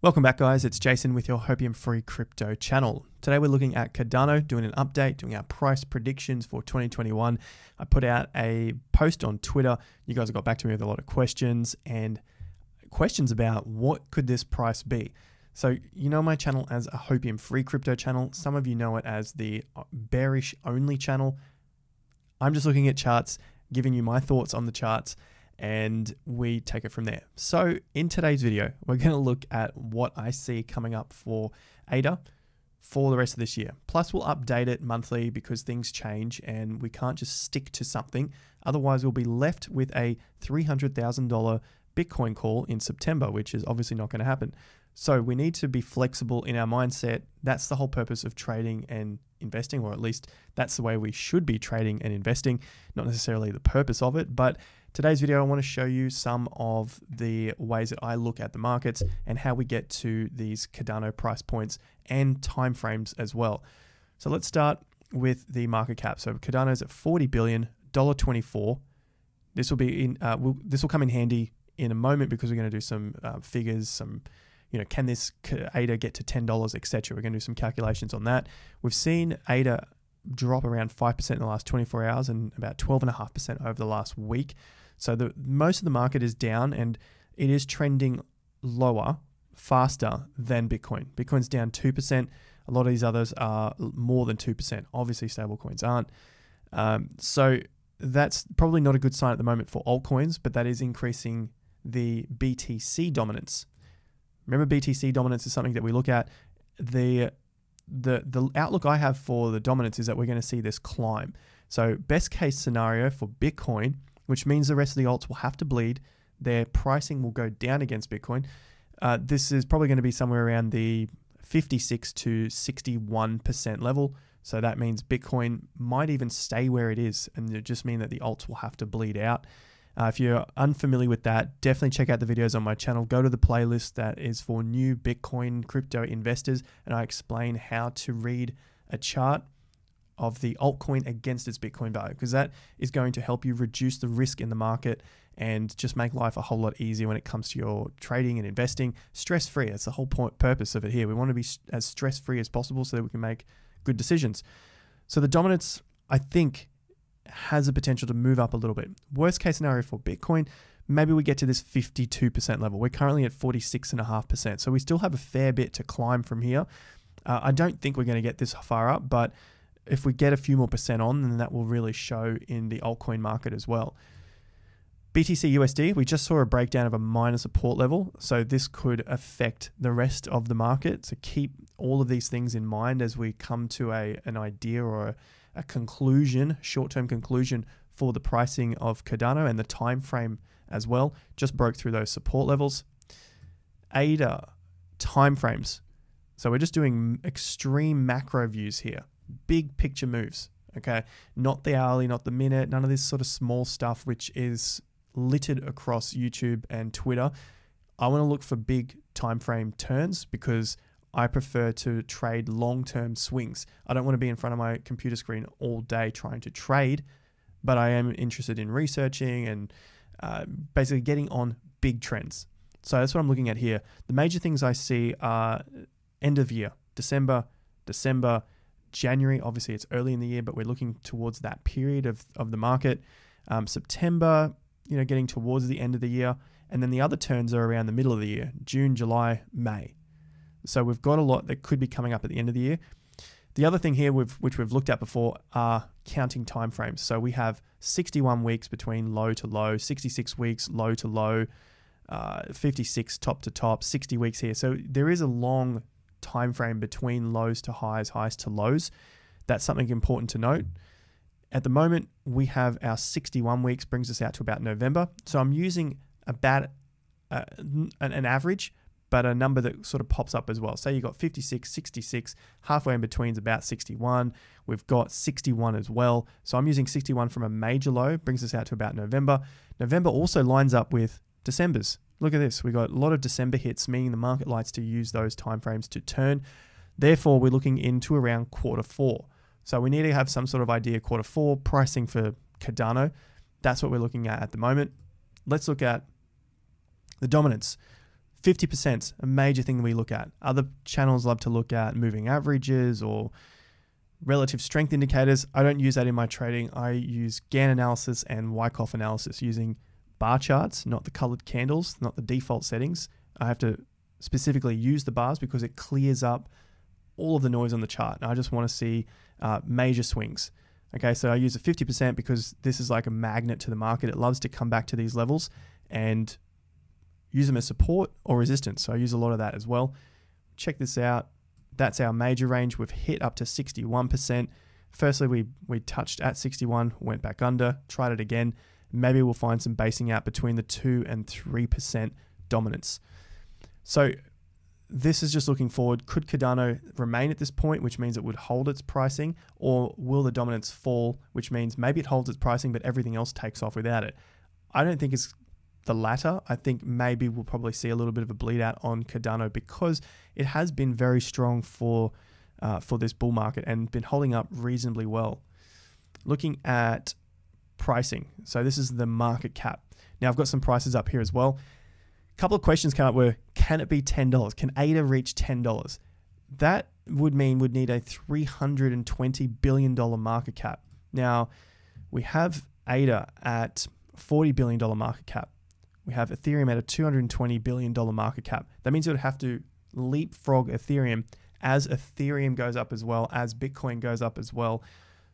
Welcome back, guys. It's Jason with your Hopium Free Crypto channel. Today we're looking at Cardano, doing an update, doing our price predictions for 2021. I put out a post on Twitter. You guys have got back to me with a lot of questions and questions about what could this price be. So you know my channel as a Hopium Free Crypto channel. Some of you know it as the bearish only channel. I'm just looking at charts, giving you my thoughts on the charts and we take it from there. So, in today's video, we're going to look at what I see coming up for ADA for the rest of this year. Plus, we'll update it monthly because things change and we can't just stick to something. Otherwise, we'll be left with a $300,000 Bitcoin call in September, which is obviously not going to happen. So, we need to be flexible in our mindset. That's the whole purpose of trading and investing, or at least that's the way we should be trading and investing, not necessarily the purpose of it, but Today's video, I want to show you some of the ways that I look at the markets and how we get to these Cardano price points and timeframes as well. So let's start with the market cap. So Cardano is at 40 billion, dollar 24. This will be in. Uh, we'll, this will come in handy in a moment because we're going to do some uh, figures, some you know, can this ADA get to $10, etc. We're going to do some calculations on that. We've seen ADA drop around 5% in the last 24 hours and about 12.5% over the last week. So the most of the market is down and it is trending lower faster than Bitcoin. Bitcoin's down 2%. A lot of these others are more than 2%. Obviously, stablecoins aren't. Um, so that's probably not a good sign at the moment for altcoins, but that is increasing the BTC dominance. Remember, BTC dominance is something that we look at. The the the outlook I have for the dominance is that we're going to see this climb. So best case scenario for Bitcoin which means the rest of the alts will have to bleed. Their pricing will go down against Bitcoin. Uh, this is probably going to be somewhere around the 56 to 61% level. So that means Bitcoin might even stay where it is, and it just mean that the alts will have to bleed out. Uh, if you're unfamiliar with that, definitely check out the videos on my channel. Go to the playlist that is for new Bitcoin crypto investors, and I explain how to read a chart of the altcoin against its Bitcoin value because that is going to help you reduce the risk in the market and just make life a whole lot easier when it comes to your trading and investing stress free. That's the whole point purpose of it here. We want to be as stress free as possible so that we can make good decisions. So the dominance, I think, has the potential to move up a little bit. Worst case scenario for Bitcoin, maybe we get to this 52% level. We're currently at 46.5%. So we still have a fair bit to climb from here. Uh, I don't think we're going to get this far up, but if we get a few more percent on, then that will really show in the altcoin market as well. BTC USD, we just saw a breakdown of a minor support level. So this could affect the rest of the market. So keep all of these things in mind as we come to a, an idea or a, a conclusion, short-term conclusion for the pricing of Cardano and the time frame as well. Just broke through those support levels. ADA timeframes. So we're just doing extreme macro views here big picture moves. Okay, not the hourly, not the minute, none of this sort of small stuff which is littered across YouTube and Twitter. I want to look for big time frame turns because I prefer to trade long term swings. I don't want to be in front of my computer screen all day trying to trade, but I am interested in researching and uh, basically getting on big trends. So that's what I'm looking at here. The major things I see are end of year, December, December, January, obviously it's early in the year, but we're looking towards that period of, of the market. Um, September, you know, getting towards the end of the year. And then the other turns are around the middle of the year, June, July, May. So we've got a lot that could be coming up at the end of the year. The other thing here, we've, which we've looked at before, are counting timeframes. So we have 61 weeks between low to low, 66 weeks low to low, uh, 56 top to top, 60 weeks here. So there is a long time frame between lows to highs, highs to lows. That's something important to note. At the moment, we have our 61 weeks brings us out to about November. So I'm using about uh, an, an average, but a number that sort of pops up as well. Say you've got 56, 66, halfway in between is about 61. We've got 61 as well. So I'm using 61 from a major low, brings us out to about November. November also lines up with December's. Look at this. We got a lot of December hits, meaning the market likes to use those timeframes to turn. Therefore, we're looking into around quarter four. So we need to have some sort of idea quarter four pricing for Cardano. That's what we're looking at at the moment. Let's look at the dominance. 50% a major thing we look at. Other channels love to look at moving averages or relative strength indicators. I don't use that in my trading. I use Gann analysis and Wyckoff analysis using bar charts, not the colored candles, not the default settings. I have to specifically use the bars because it clears up all of the noise on the chart. I just want to see uh, major swings. Okay, so I use a 50% because this is like a magnet to the market. It loves to come back to these levels and use them as support or resistance. So I use a lot of that as well. Check this out. That's our major range. We've hit up to 61%. Firstly, we, we touched at 61, went back under, tried it again. Maybe we'll find some basing out between the 2 and 3% dominance. So this is just looking forward. Could Cardano remain at this point, which means it would hold its pricing, or will the dominance fall, which means maybe it holds its pricing, but everything else takes off without it? I don't think it's the latter. I think maybe we'll probably see a little bit of a bleed out on Cardano because it has been very strong for uh, for this bull market and been holding up reasonably well. Looking at pricing, so this is the market cap. Now I've got some prices up here as well A couple of questions came up were can it be $10? Can ADA reach $10? That would mean we'd need a $320 billion market cap. Now, we have ADA at $40 billion market cap. We have Ethereum at a $220 billion market cap. That means it would have to leapfrog Ethereum as Ethereum goes up as well, as Bitcoin goes up as well.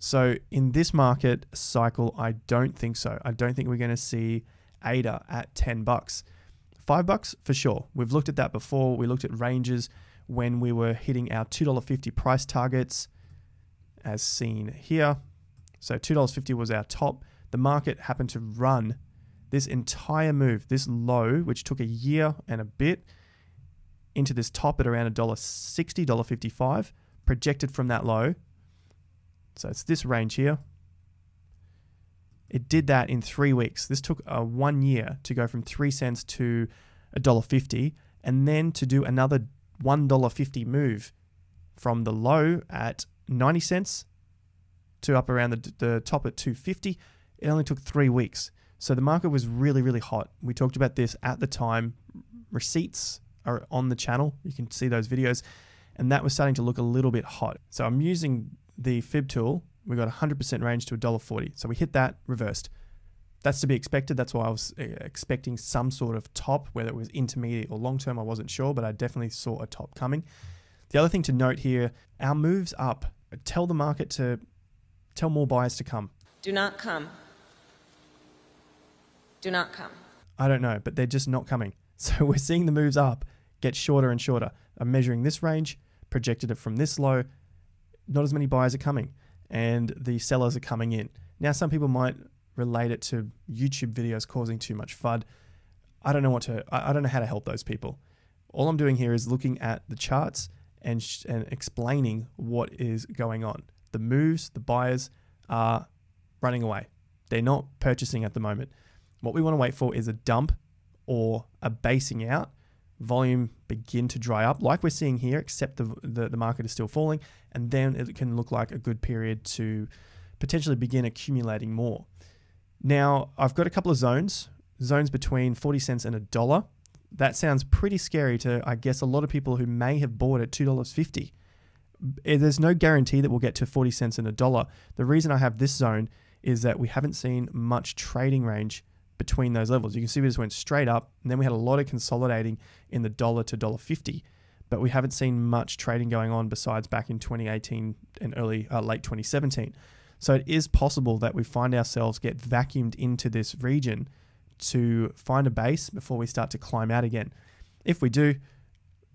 So in this market cycle, I don't think so. I don't think we're going to see ADA at 10 bucks. Five bucks for sure. We've looked at that before. We looked at ranges when we were hitting our $2.50 price targets as seen here. So $2.50 was our top. The market happened to run this entire move, this low, which took a year and a bit, into this top at around $1.60, $1.55, projected from that low. So it's this range here. It did that in three weeks. This took a one year to go from three cents to a dollar fifty, and then to do another one dollar fifty move from the low at ninety cents to up around the, the top at two fifty. It only took three weeks. So the market was really, really hot. We talked about this at the time. Receipts are on the channel. You can see those videos. And that was starting to look a little bit hot. So I'm using the fib tool we got 100% range to $1.40. So we hit that, reversed. That's to be expected. That's why I was uh, expecting some sort of top, whether it was intermediate or long term, I wasn't sure, but I definitely saw a top coming. The other thing to note here our moves up tell the market to tell more buyers to come. Do not come. Do not come. I don't know, but they're just not coming. So we're seeing the moves up get shorter and shorter. I'm measuring this range, projected it from this low. Not as many buyers are coming and the sellers are coming in. Now, some people might relate it to YouTube videos causing too much FUD. I don't know what to, I don't know how to help those people. All I'm doing here is looking at the charts and, sh- and explaining what is going on. The moves, the buyers are running away. They're not purchasing at the moment. What we want to wait for is a dump or a basing out volume begin to dry up, like we're seeing here, except the, the, the, market is still falling, and then it can look like a good period to potentially begin accumulating more. Now, I've got a couple of zones, zones between 40 cents and a dollar. That sounds pretty scary to, I guess, a lot of people who may have bought at $2.50. Eh, there's no guarantee that we'll get to 40 cents and a dollar. The reason I have this zone is that we haven't seen much trading range between those levels. You can see we just went straight up, and then we had a lot of consolidating in the dollar to dollar fifty, but we haven't seen much trading going on besides back in 2018 and early uh, late 2017. So it is possible that we find ourselves get vacuumed into this region to find a base before we start to climb out again. If we do,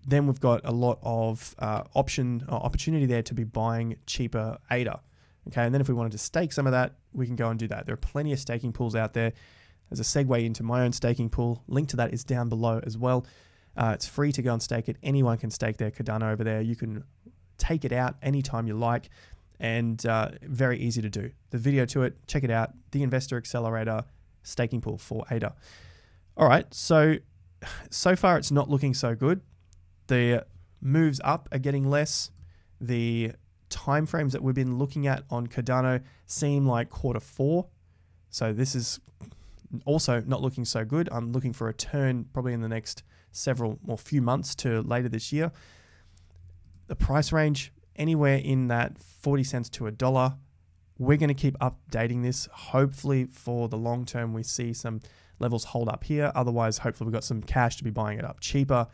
then we've got a lot of uh, option uh, opportunity there to be buying cheaper ADA. Okay, and then if we wanted to stake some of that, we can go and do that. There are plenty of staking pools out there as a segue into my own staking pool. Link to that is down below as well. Uh, it's free to go and stake it. Anyone can stake their Cardano over there. You can take it out anytime you like and uh, very easy to do. The video to it, check it out. The Investor Accelerator staking pool for ADA. All right, so so far it's not looking so good. The moves up are getting less. The timeframes that we've been looking at on Cardano seem like quarter four. So this is also not looking so good. I'm looking for a turn probably in the next several or few months to later this year. The price range anywhere in that 40 cents to a dollar. We're going to keep updating this. Hopefully, for the long term, we see some levels hold up here. Otherwise, hopefully, we've got some cash to be buying it up cheaper.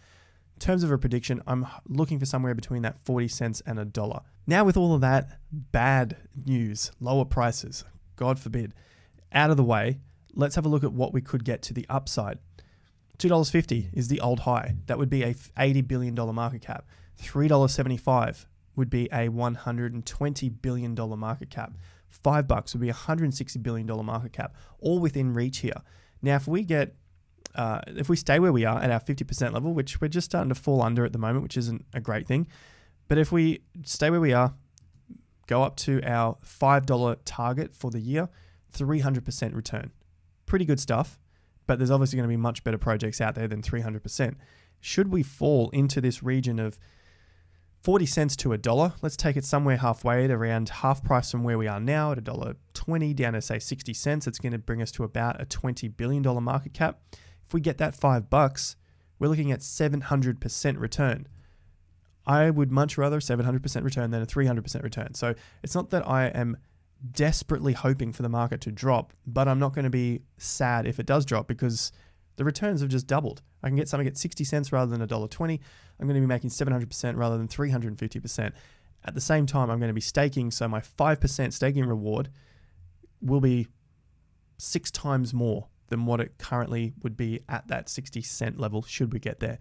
In terms of a prediction, I'm looking for somewhere between that 40 cents and a dollar. Now, with all of that bad news, lower prices, God forbid, out of the way, let's have a look at what we could get to the upside. $2.50 is the old high. That would be a $80 billion market cap. $3.75 would be a $120 billion market cap. Five bucks would be a $160 billion market cap, all within reach here. Now, if we get, uh, if we stay where we are at our 50% level, which we're just starting to fall under at the moment, which isn't a great thing, but if we stay where we are, go up to our $5 target for the year, 300% return. Pretty good stuff, but there's obviously going to be much better projects out there than 300%. Should we fall into this region of 40 cents to a dollar. Let's take it somewhere halfway at around half price from where we are now at a dollar 20 down to say 60 cents. It's going to bring us to about a 20 billion dollar market cap. If we get that 5 bucks, we're looking at 700% return. I would much rather 700% return than a 300% return. So it's not that I am desperately hoping for the market to drop, but I'm not going to be sad if it does drop because the returns have just doubled. I can get something at 60 cents rather than $1.20. I'm going to be making 700% rather than 350%. At the same time, I'm going to be staking, so my 5% staking reward will be six times more than what it currently would be at that 60 cent level should we get there.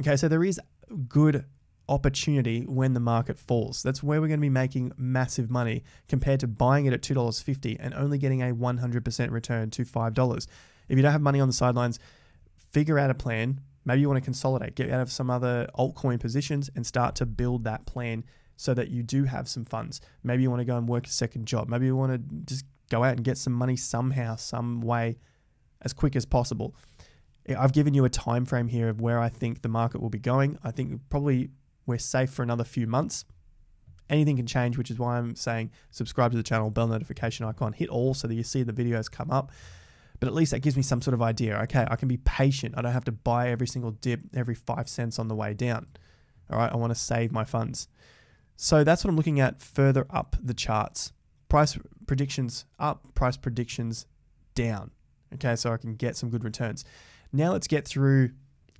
Okay, so there is good opportunity when the market falls. That's where we're going to be making massive money compared to buying it at $2.50 and only getting a 100% return to $5. If you don't have money on the sidelines, figure out a plan. Maybe you want to consolidate, get out of some other altcoin positions and start to build that plan so that you do have some funds. Maybe you want to go and work a second job. Maybe you want to just go out and get some money somehow, some way, as quick as possible. I've given you a time frame here of where I think the market will be going. I think probably we're safe for another few months. Anything can change, which is why I'm saying subscribe to the channel, bell notification icon, hit all so that you see the videos come up but at least that gives me some sort of idea. Okay, I can be patient. I don't have to buy every single dip every five cents on the way down. All right, I want to save my funds. So that's what I'm looking at further up the charts. Price predictions up, price predictions down. Okay, so I can get some good returns. Now let's get through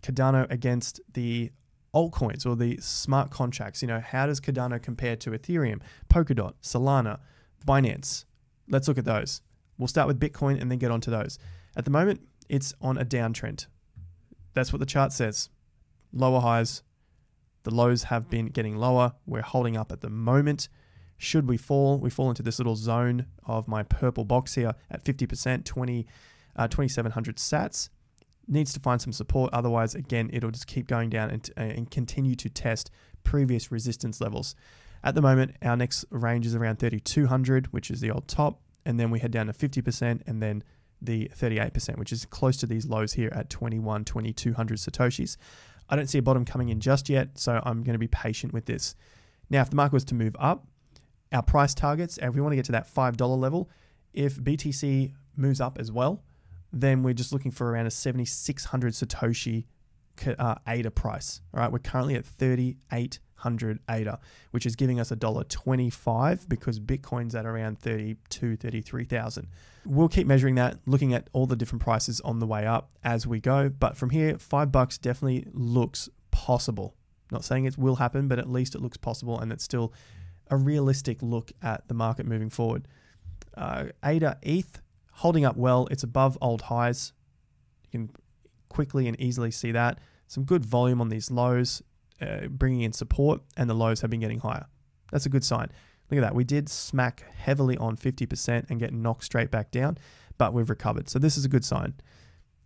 Cardano against the altcoins or the smart contracts. You know, how does Cardano compare to Ethereum, Polkadot, Solana, Binance? Let's look at those. We'll start with Bitcoin and then get onto those. At the moment, it's on a downtrend. That's what the chart says. Lower highs. The lows have been getting lower. We're holding up at the moment. Should we fall, we fall into this little zone of my purple box here at 50%, 20, uh, 2700 sats. Needs to find some support. Otherwise, again, it'll just keep going down and, uh, and continue to test previous resistance levels. At the moment, our next range is around 3200, which is the old top and then we head down to 50% and then the 38%, which is close to these lows here at 21, 2200 Satoshis. I don't see a bottom coming in just yet, so I'm going to be patient with this. Now, if the market was to move up, our price targets, if we want to get to that $5 level, if BTC moves up as well, then we're just looking for around a 7,600 Satoshi uh, ADA price. All right, we're currently at 38 hundred ADA, which is giving us a dollar twenty-five because Bitcoin's at around 32, 33,000. We'll keep measuring that, looking at all the different prices on the way up as we go. But from here, five bucks definitely looks possible. Not saying it will happen, but at least it looks possible, and it's still a realistic look at the market moving forward. Uh, ADA ETH holding up well. It's above old highs. You can quickly and easily see that. Some good volume on these lows. Uh, bringing in support, and the lows have been getting higher. That's a good sign. Look at that. We did smack heavily on 50% and get knocked straight back down, but we've recovered. So this is a good sign.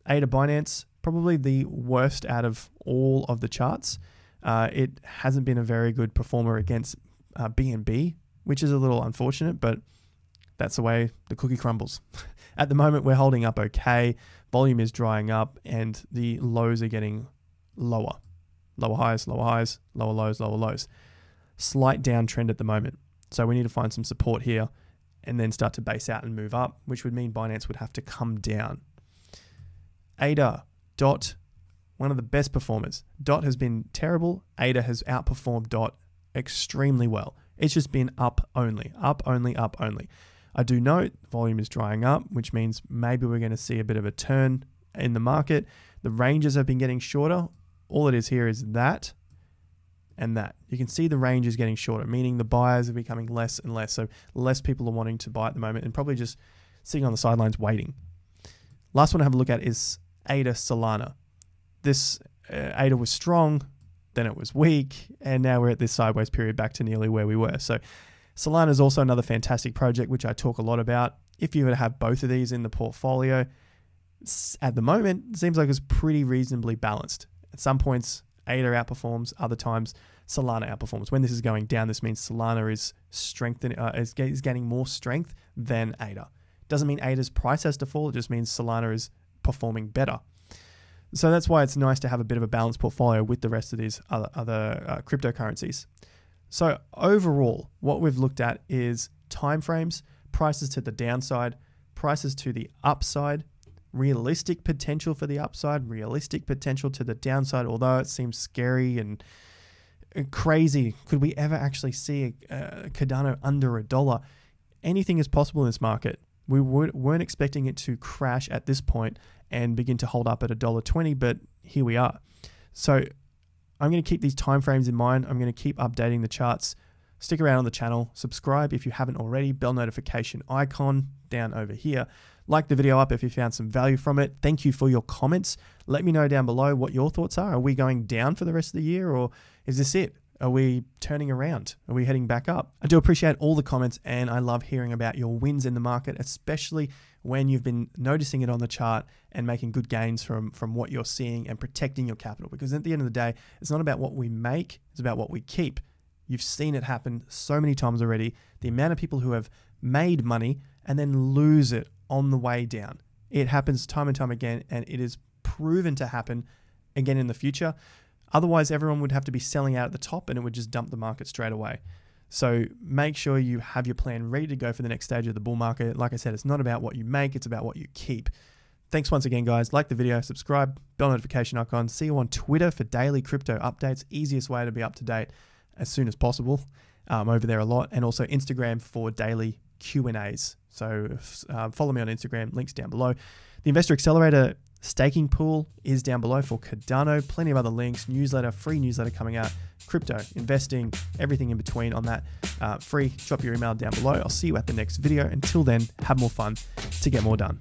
ADA Binance, probably the worst out of all of the charts. Uh, it hasn't been a very good performer against uh, BNB, which is a little unfortunate, but that's the way the cookie crumbles. At the moment, we're holding up okay. Volume is drying up, and the lows are getting lower lower highs, lower highs, lower lows, lower lows. Slight downtrend at the moment. So we need to find some support here and then start to base out and move up, which would mean Binance would have to come down. ADA, DOT, one of the best performers. DOT has been terrible. ADA has outperformed DOT extremely well. It's just been up only, up only, up only. I do note volume is drying up, which means maybe we're going to see a bit of a turn in the market. The ranges have been getting shorter. All it is here is that and that. You can see the range is getting shorter, meaning the buyers are becoming less and less. So less people are wanting to buy at the moment and probably just sitting on the sidelines waiting. Last one to have a look at is ADA Solana. This uh, ADA was strong, then it was weak, and now we're at this sideways period back to nearly where we were. So Solana is also another fantastic project, which I talk a lot about. If you were to have both of these in the portfolio, at the moment, it seems like it's pretty reasonably balanced. At some points, ADA outperforms, other times Solana outperforms. When this is going down, this means Solana is strengthening, uh, is, is gaining more strength than ADA. Doesn't mean ADA's price has to fall. It just means Solana is performing better. So that's why it's nice to have a bit of a balanced portfolio with the rest of these other, other uh, cryptocurrencies. So overall, what we've looked at is timeframes, prices to the downside, prices to the upside, realistic potential for the upside, realistic potential to the downside, although it seems scary and crazy. Could we ever actually see a, a Cardano under a dollar? Anything is possible in this market. We weren't expecting it to crash at this point and begin to hold up at a dollar twenty, but here we are. So I'm going to keep these timeframes in mind. I'm going to keep updating the charts. Stick around on the channel, subscribe if you haven't already, bell notification icon down over here. Like the video up if you found some value from it. Thank you for your comments. Let me know down below what your thoughts are. Are we going down for the rest of the year or is this it? Are we turning around? Are we heading back up? I do appreciate all the comments and I love hearing about your wins in the market, especially when you've been noticing it on the chart and making good gains from, from what you're seeing and protecting your capital. Because at the end of the day, it's not about what we make, it's about what we keep. You've seen it happen so many times already. The amount of people who have made money and then lose it on the way down. It happens time and time again, and it is proven to happen again in the future. Otherwise, everyone would have to be selling out at the top and it would just dump the market straight away. So make sure you have your plan ready to go for the next stage of the bull market. Like I said, it's not about what you make, it's about what you keep. Thanks once again, guys. Like the video, subscribe, bell notification icon. See you on Twitter for daily crypto updates. Easiest way to be up to date as soon as possible. Um, over there a lot, and also Instagram for daily Q and A's. So uh, follow me on Instagram. Links down below. The Investor Accelerator staking pool is down below for Cardano. Plenty of other links, newsletter, free newsletter coming out, crypto, investing, everything in between on that. Uh, free. Drop your email down below. I'll see you at the next video. Until then, have more fun to get more done.